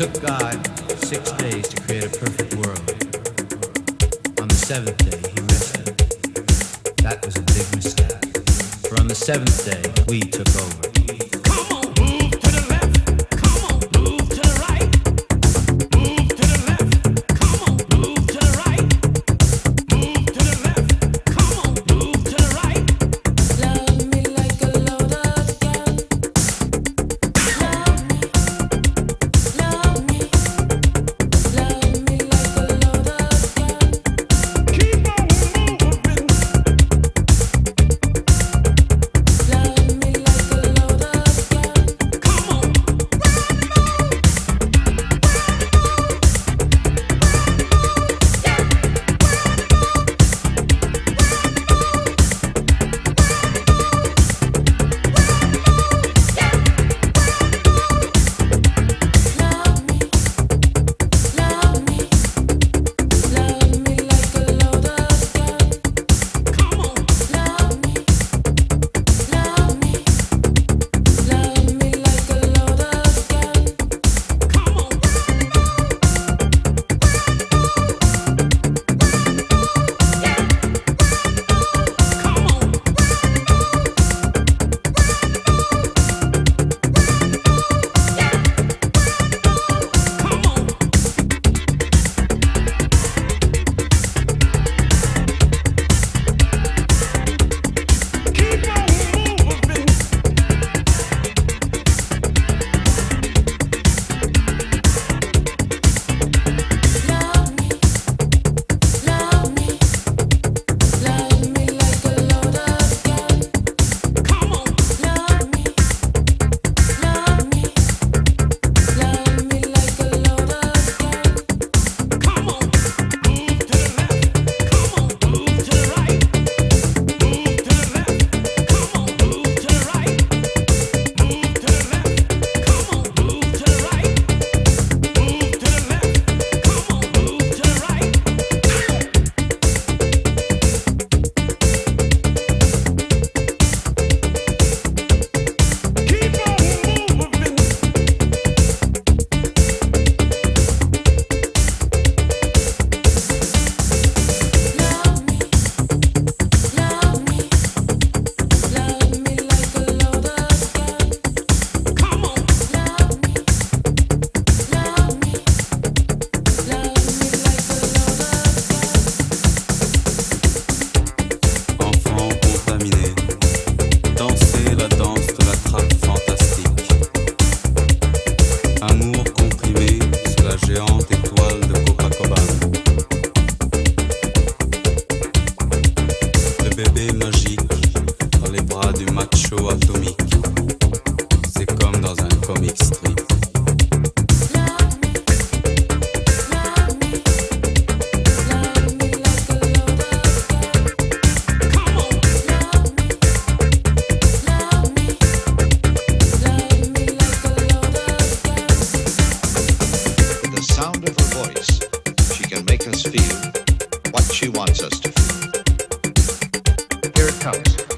took God six days to create a perfect world. On the seventh day, he rested. That was a big mistake. For on the seventh day, we took over. coast.